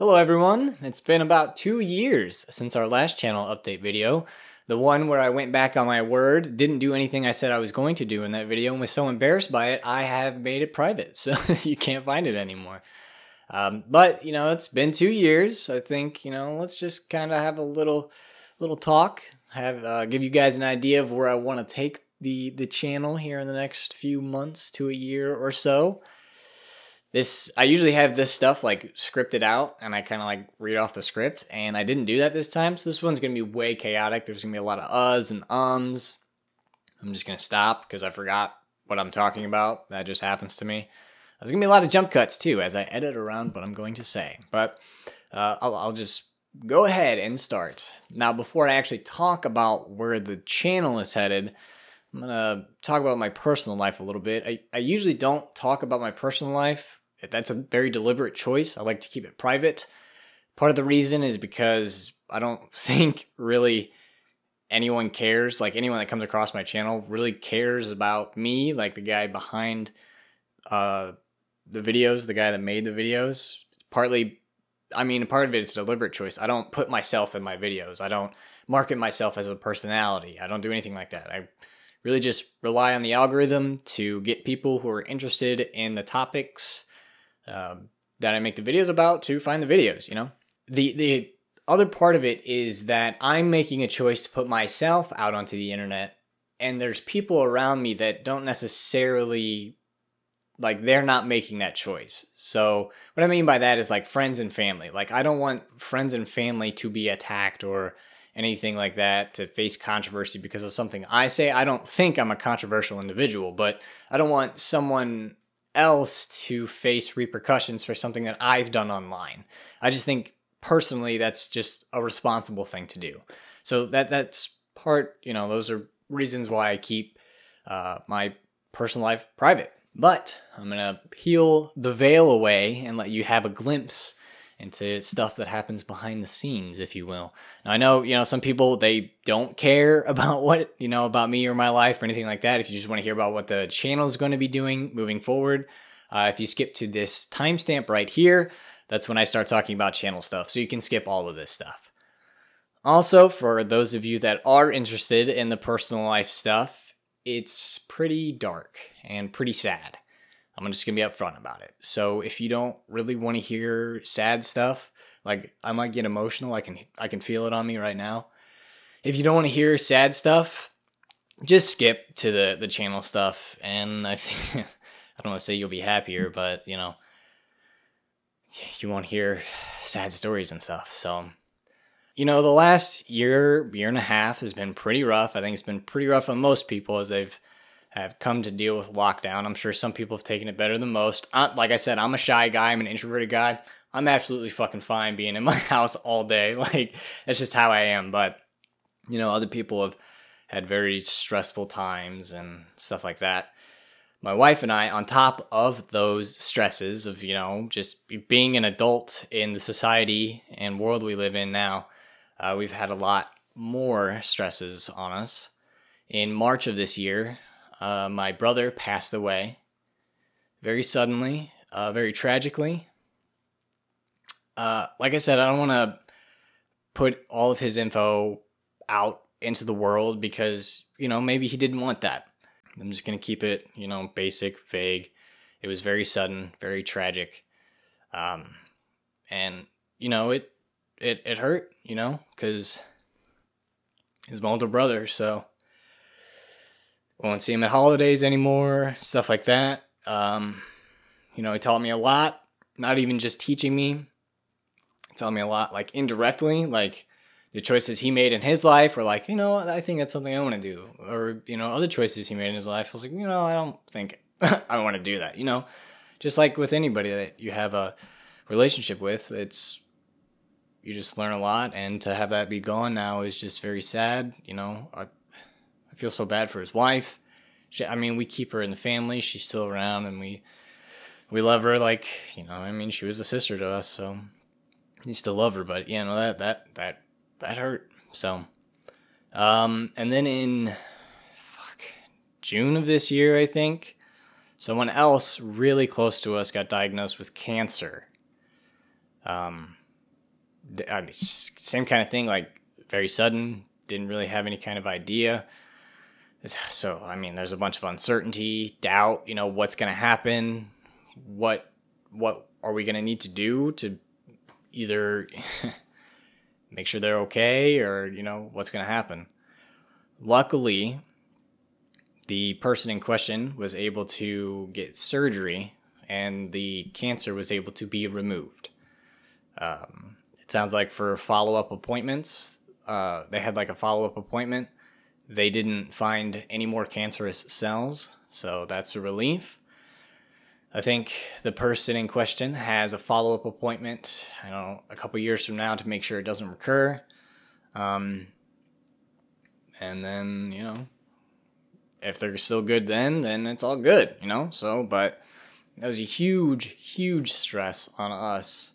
Hello everyone, it's been about two years since our last channel update video. The one where I went back on my word, didn't do anything I said I was going to do in that video, and was so embarrassed by it, I have made it private, so you can't find it anymore. Um, but, you know, it's been two years. I think, you know, let's just kind of have a little little talk, have uh, give you guys an idea of where I want to take the, the channel here in the next few months to a year or so this I usually have this stuff like scripted out and I kind of like read off the script and I didn't do that this time so this one's going to be way chaotic. There's going to be a lot of uhs and ums. I'm just going to stop because I forgot what I'm talking about. That just happens to me. There's going to be a lot of jump cuts too as I edit around what I'm going to say but uh, I'll, I'll just go ahead and start. Now before I actually talk about where the channel is headed I'm gonna talk about my personal life a little bit. I, I usually don't talk about my personal life that's a very deliberate choice. I like to keep it private. Part of the reason is because I don't think really anyone cares. Like anyone that comes across my channel really cares about me, like the guy behind uh, the videos, the guy that made the videos. Partly, I mean, part of it is a deliberate choice. I don't put myself in my videos. I don't market myself as a personality. I don't do anything like that. I really just rely on the algorithm to get people who are interested in the topics um, that I make the videos about to find the videos, you know? The, the other part of it is that I'm making a choice to put myself out onto the internet, and there's people around me that don't necessarily like they're not making that choice. So what I mean by that is like friends and family. Like I don't want friends and family to be attacked or anything like that to face controversy because of something I say. I don't think I'm a controversial individual, but I don't want someone else to face repercussions for something that I've done online. I just think personally that's just a responsible thing to do. So that that's part, you know, those are reasons why I keep uh, my personal life private. But I'm gonna peel the veil away and let you have a glimpse into stuff that happens behind the scenes, if you will. Now, I know, you know, some people they don't care about what, you know, about me or my life or anything like that. If you just want to hear about what the channel is going to be doing moving forward, uh, if you skip to this timestamp right here, that's when I start talking about channel stuff. So you can skip all of this stuff. Also, for those of you that are interested in the personal life stuff, it's pretty dark and pretty sad. I'm just gonna be upfront about it. So if you don't really want to hear sad stuff, like I might get emotional, I can I can feel it on me right now. If you don't want to hear sad stuff, just skip to the the channel stuff, and I think I don't want to say you'll be happier, mm. but you know you won't hear sad stories and stuff. So you know the last year year and a half has been pretty rough. I think it's been pretty rough on most people as they've have come to deal with lockdown. I'm sure some people have taken it better than most. I, like I said, I'm a shy guy. I'm an introverted guy. I'm absolutely fucking fine being in my house all day. Like that's just how I am. But you know, other people have had very stressful times and stuff like that. My wife and I, on top of those stresses of you know just being an adult in the society and world we live in now, uh, we've had a lot more stresses on us. In March of this year, uh, my brother passed away very suddenly, uh, very tragically. Uh, like I said, I don't want to put all of his info out into the world because, you know, maybe he didn't want that. I'm just going to keep it, you know, basic, vague. It was very sudden, very tragic. Um, and, you know, it, it, it hurt, you know, because he's my older brother. So, won't see him at holidays anymore, stuff like that. Um, you know, he taught me a lot, not even just teaching me. He taught me a lot, like indirectly, like the choices he made in his life were like, you know, I think that's something I want to do. Or, you know, other choices he made in his life, I was like, you know, I don't think I want to do that. You know, just like with anybody that you have a relationship with, it's, you just learn a lot. And to have that be gone now is just very sad. You know, I, feel so bad for his wife. She, I mean, we keep her in the family. She's still around, and we we love her. Like you know, I mean, she was a sister to us, so we still love her. But you know that that that that hurt. So, um, and then in fuck June of this year, I think someone else really close to us got diagnosed with cancer. Um, I mean, same kind of thing, like very sudden, didn't really have any kind of idea. So, I mean, there's a bunch of uncertainty, doubt, you know, what's going to happen, what what are we going to need to do to either make sure they're okay or, you know, what's going to happen. Luckily, the person in question was able to get surgery and the cancer was able to be removed. Um, it sounds like for follow up appointments, uh, they had like a follow up appointment. They didn't find any more cancerous cells, so that's a relief. I think the person in question has a follow up appointment, I don't know, a couple years from now to make sure it doesn't recur. Um, and then, you know, if they're still good then, then it's all good, you know? So, but that was a huge, huge stress on us.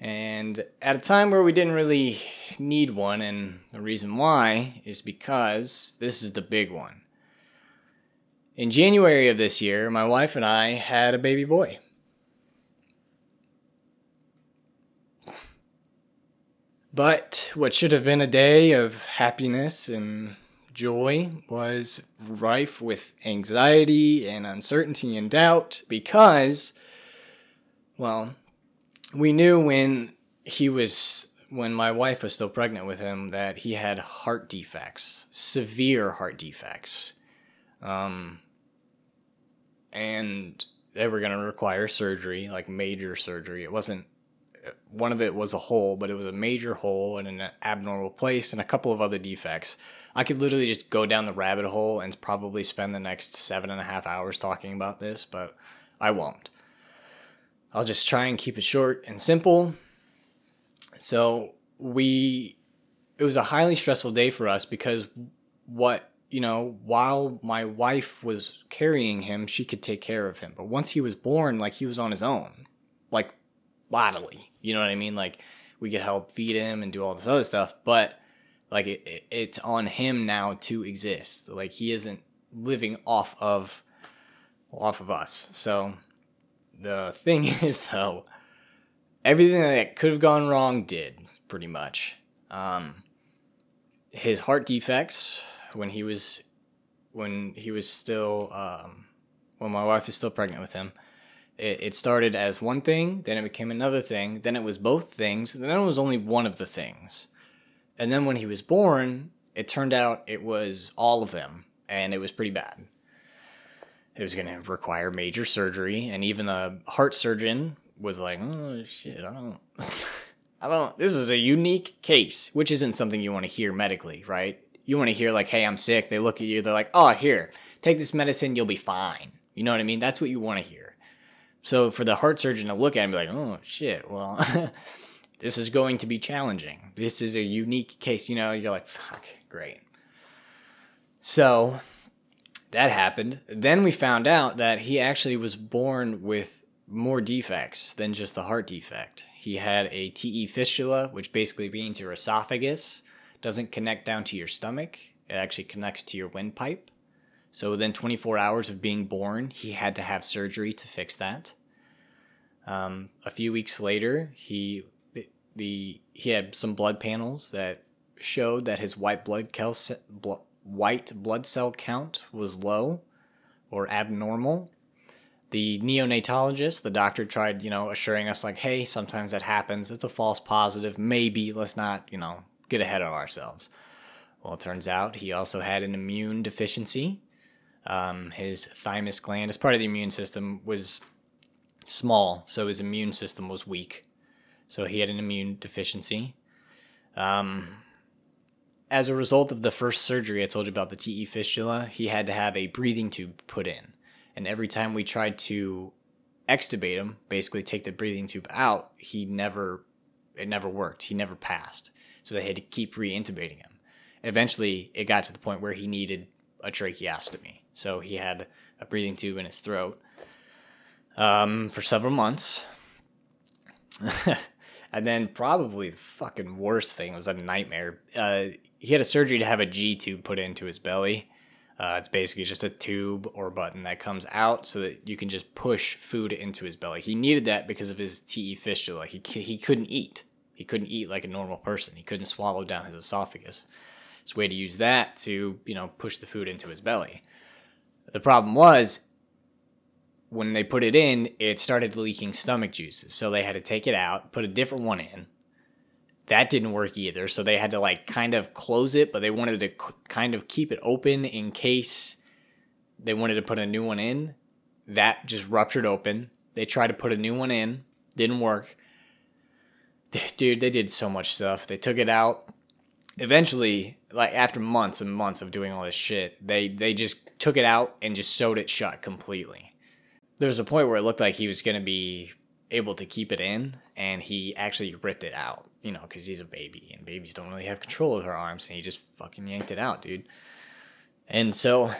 And at a time where we didn't really need one, and the reason why is because this is the big one. In January of this year, my wife and I had a baby boy. But what should have been a day of happiness and joy was rife with anxiety and uncertainty and doubt because, well, we knew when he was when my wife was still pregnant with him that he had heart defects, severe heart defects. Um, and they were going to require surgery, like major surgery. It wasn't one of it was a hole, but it was a major hole in an abnormal place and a couple of other defects. I could literally just go down the rabbit hole and probably spend the next seven and a half hours talking about this, but I won't. I'll just try and keep it short and simple. So, we, it was a highly stressful day for us because what you know, while my wife was carrying him, she could take care of him. But once he was born, like he was on his own, like bodily. You know what I mean? Like we could help feed him and do all this other stuff, but like it, it, it's on him now to exist. Like he isn't living off of off of us. So the thing is though, everything that could have gone wrong did pretty much. Um, his heart defects when he was when he was still um, when my wife is still pregnant with him. It, it started as one thing, then it became another thing, then it was both things, then it was only one of the things. And then when he was born, it turned out it was all of them, and it was pretty bad. It was going to require major surgery, and even the heart surgeon was like, "Oh shit, I don't, I don't. This is a unique case, which isn't something you want to hear medically, right? you want to hear like, "Hey, I'm sick." They look at you. They're like, "Oh, here, take this medicine. You'll be fine." You know what I mean? That's what you want to hear. So for the heart surgeon to look at and be like, "Oh shit," well, this is going to be challenging. This is a unique case. You know, you're like, "Fuck, great." So that happened. Then we found out that he actually was born with more defects than just the heart defect. He had a TE fistula, which basically means your esophagus doesn't connect down to your stomach. It actually connects to your windpipe. So within 24 hours of being born, he had to have surgery to fix that. Um, a few weeks later, he the he had some blood panels that showed that his white blood cal- white blood cell count was low or abnormal. The neonatologist, the doctor tried, you know, assuring us like, "Hey, sometimes that happens. It's a false positive. Maybe let's not, you know, get ahead of ourselves. Well, it turns out he also had an immune deficiency. Um, his thymus gland, as part of the immune system, was small, so his immune system was weak. So he had an immune deficiency. Um, as a result of the first surgery I told you about, the TE fistula, he had to have a breathing tube put in. And every time we tried to extubate him, basically take the breathing tube out, he never, it never worked. He never passed so they had to keep reintubating him. Eventually, it got to the point where he needed a tracheostomy, so he had a breathing tube in his throat um, for several months. and then probably the fucking worst thing was a nightmare. Uh, he had a surgery to have a G tube put into his belly. Uh, it's basically just a tube or button that comes out so that you can just push food into his belly. He needed that because of his TE fistula. He he couldn't eat He couldn't eat like a normal person. He couldn't swallow down his esophagus. His way to use that to, you know, push the food into his belly. The problem was when they put it in, it started leaking stomach juices. So they had to take it out, put a different one in. That didn't work either. So they had to like kind of close it, but they wanted to kind of keep it open in case they wanted to put a new one in. That just ruptured open. They tried to put a new one in, didn't work. Dude, they did so much stuff. They took it out. Eventually, like after months and months of doing all this shit, they they just took it out and just sewed it shut completely. There's a point where it looked like he was going to be able to keep it in and he actually ripped it out, you know, cuz he's a baby and babies don't really have control of their arms and he just fucking yanked it out, dude. And so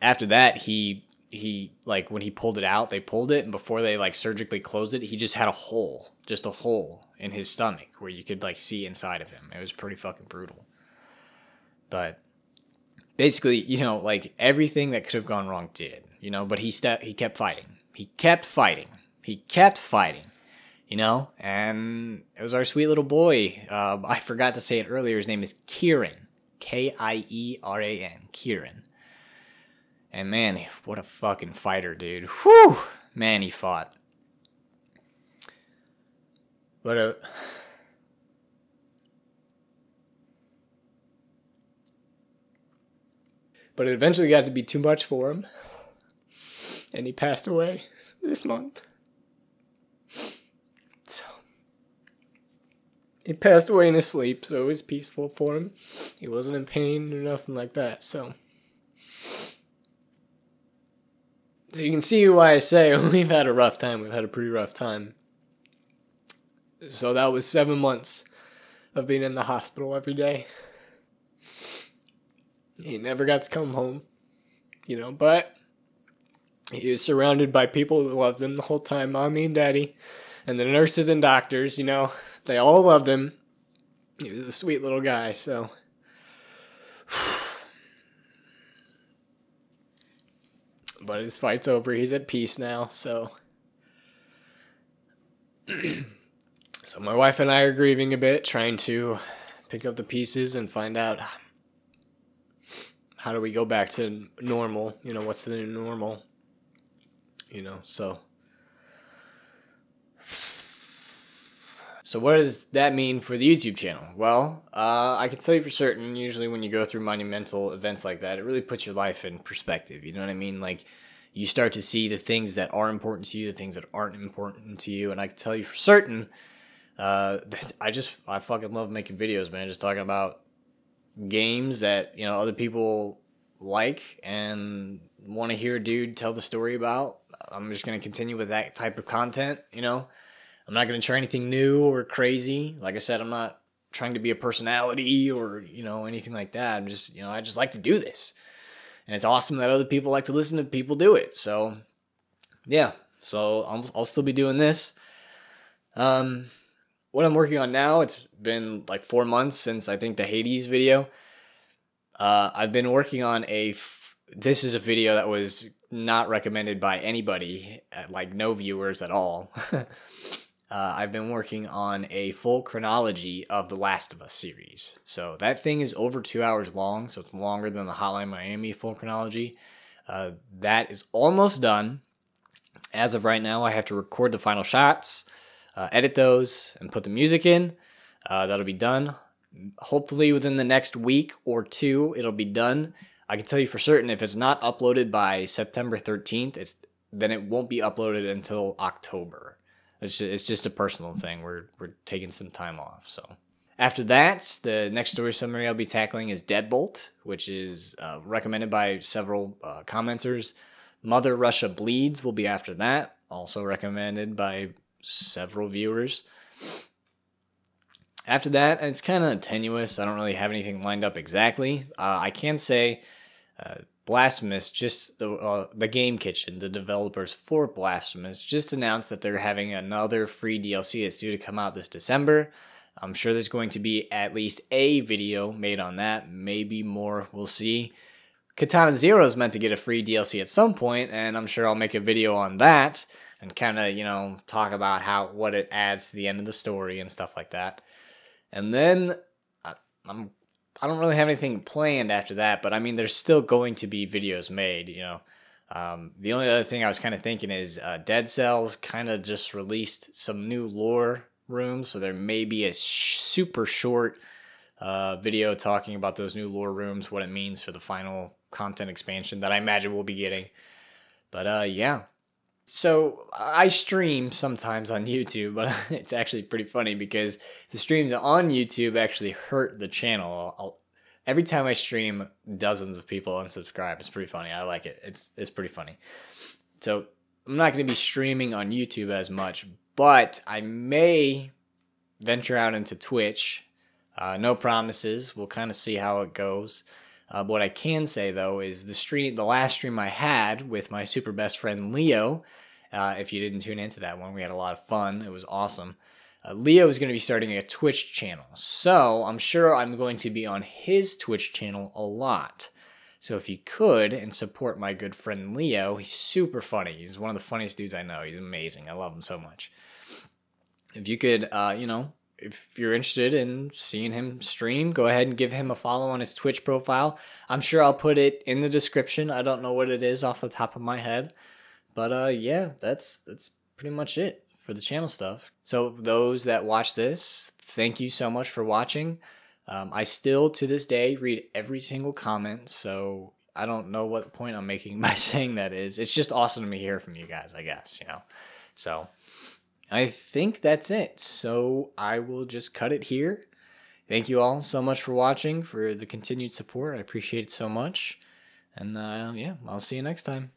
after that, he he like when he pulled it out, they pulled it, and before they like surgically closed it, he just had a hole, just a hole in his stomach where you could like see inside of him. It was pretty fucking brutal. But basically, you know, like everything that could have gone wrong did, you know. But he st- he kept fighting. He kept fighting. He kept fighting. You know, and it was our sweet little boy. Uh, I forgot to say it earlier. His name is Kieran, K I E R A N, Kieran and man, what a fucking fighter, dude. Whew! Man, he fought. But uh But it eventually got to be too much for him. And he passed away this month. So he passed away in his sleep, so it was peaceful for him. He wasn't in pain or nothing like that, so So you can see why I say we've had a rough time. We've had a pretty rough time. So that was seven months of being in the hospital every day. He never got to come home, you know, but he was surrounded by people who loved him the whole time mommy and daddy, and the nurses and doctors, you know, they all loved him. He was a sweet little guy, so. but his fight's over. He's at peace now, so. so my wife and I are grieving a bit, trying to pick up the pieces and find out how do we go back to normal. You know, what's the new normal? You know, so. So what does that mean for the YouTube channel? Well, uh, I can tell you for certain. Usually, when you go through monumental events like that, it really puts your life in perspective. You know what I mean? Like you start to see the things that are important to you, the things that aren't important to you, and I can tell you for certain. Uh, I just I fucking love making videos, man. Just talking about games that you know other people like and want to hear a dude tell the story about. I'm just gonna continue with that type of content. You know I'm not going to try anything new or crazy. Like I said, I'm not trying to be a personality or, you know, anything like that. I'm just, you know, I just like to do this. And it's awesome that other people like to listen to people do it. So, yeah. So I'll, I'll still be doing this. Um, what I'm working on now, it's been like four months since I think the Hades video. Uh, I've been working on a. F- this is a video that was not recommended by anybody, like no viewers at all. uh, I've been working on a full chronology of the Last of Us series. So that thing is over two hours long, so it's longer than the Hotline Miami full chronology. Uh, that is almost done. As of right now, I have to record the final shots, uh, edit those, and put the music in. Uh, that'll be done. Hopefully, within the next week or two, it'll be done. I can tell you for certain if it's not uploaded by September 13th, it's then it won't be uploaded until October. It's just, it's just a personal thing. We're we're taking some time off. So after that, the next story summary I'll be tackling is Deadbolt, which is uh, recommended by several uh, commenters. Mother Russia Bleeds will be after that, also recommended by several viewers. After that, it's kind of tenuous. I don't really have anything lined up exactly. Uh, I can say uh, Blasphemous just the uh, the Game Kitchen, the developers for Blasphemous, just announced that they're having another free DLC that's due to come out this December. I'm sure there's going to be at least a video made on that, maybe more. We'll see. Katana Zero is meant to get a free DLC at some point, and I'm sure I'll make a video on that. and kind of, you know, talk about how what it adds to the end of the story and stuff like that. And then I, I'm I don't really have anything planned after that, but I mean, there's still going to be videos made, you know. Um, the only other thing I was kind of thinking is uh, Dead Cells kind of just released some new lore rooms, so there may be a sh- super short uh, video talking about those new lore rooms, what it means for the final content expansion that I imagine we'll be getting. But uh, yeah. So I stream sometimes on YouTube, but it's actually pretty funny because the streams on YouTube actually hurt the channel. I'll, every time I stream, dozens of people unsubscribe. It's pretty funny. I like it. It's it's pretty funny. So I'm not going to be streaming on YouTube as much, but I may venture out into Twitch. Uh, no promises. We'll kind of see how it goes. Uh, what I can say though is the stream, the last stream I had with my super best friend Leo. Uh, if you didn't tune into that one, we had a lot of fun. It was awesome. Uh, Leo is going to be starting a Twitch channel, so I'm sure I'm going to be on his Twitch channel a lot. So if you could and support my good friend Leo, he's super funny. He's one of the funniest dudes I know. He's amazing. I love him so much. If you could, uh, you know, if you're interested in seeing him stream, go ahead and give him a follow on his Twitch profile. I'm sure I'll put it in the description. I don't know what it is off the top of my head, but uh, yeah, that's that's pretty much it for the channel stuff. So those that watch this, thank you so much for watching. Um, I still to this day read every single comment, so I don't know what point I'm making by saying that is. It's just awesome to me hear from you guys, I guess, you know. So I think that's it. So I will just cut it here. Thank you all so much for watching, for the continued support. I appreciate it so much. And uh, yeah, I'll see you next time.